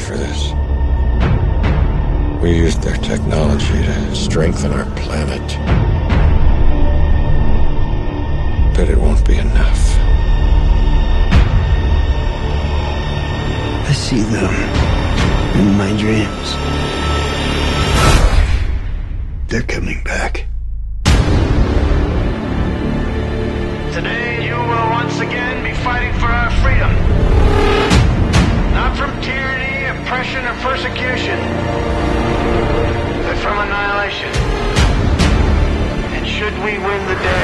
for this. We used their technology to strengthen our planet. But it won't be enough. I see them in my dreams. They're coming back. We win the day,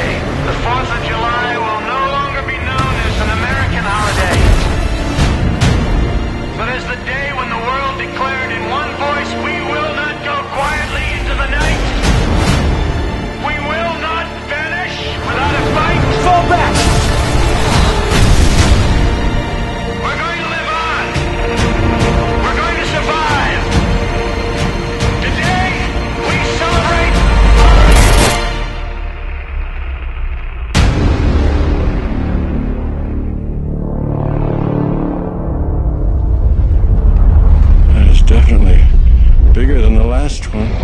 last one.